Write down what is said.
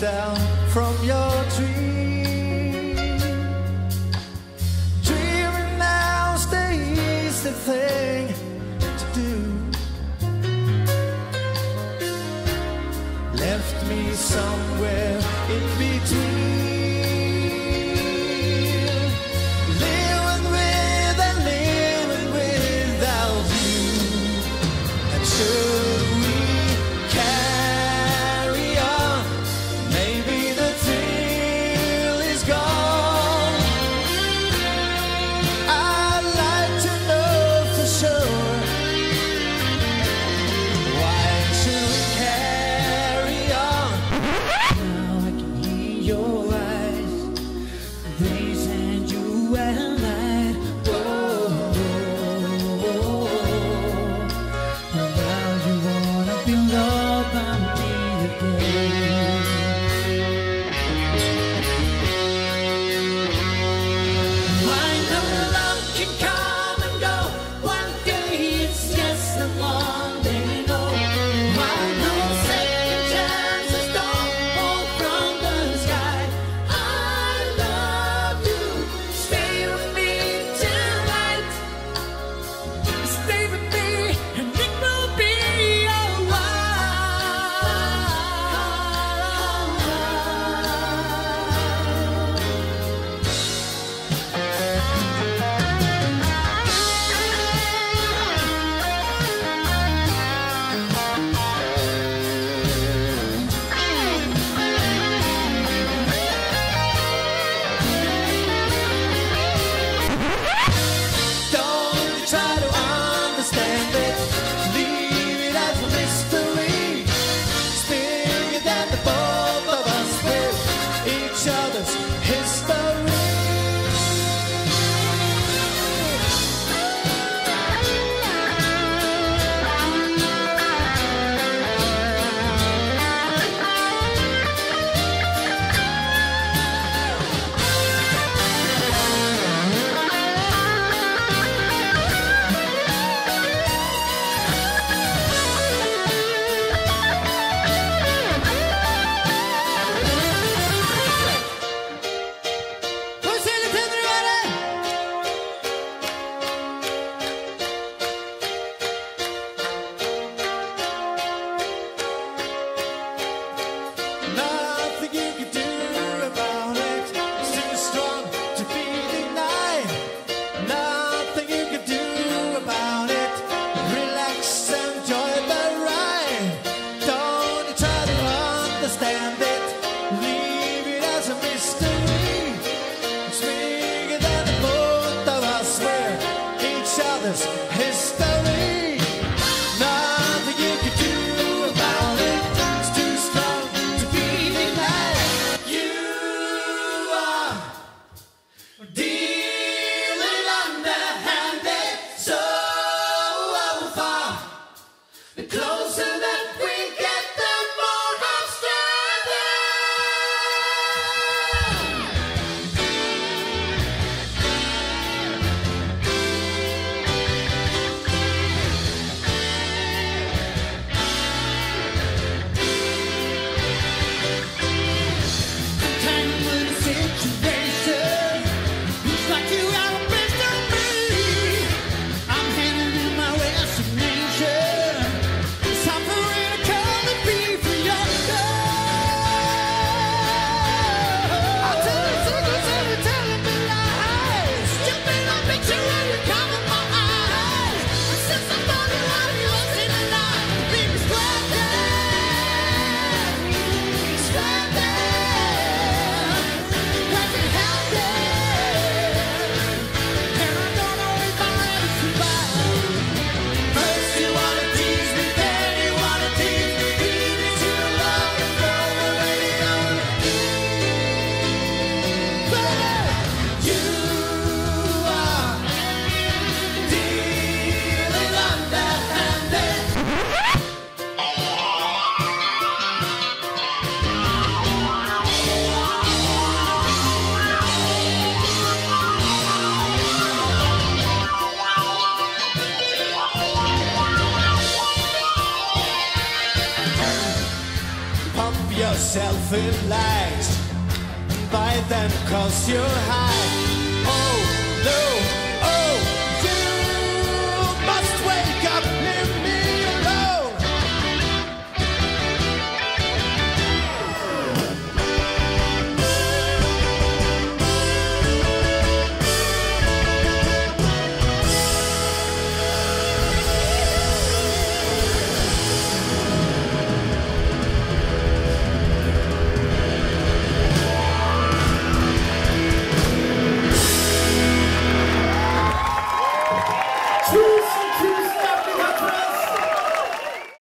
down from your tree. Dreaming now's the easy thing. This. Yourself in lies. By them cause you're high.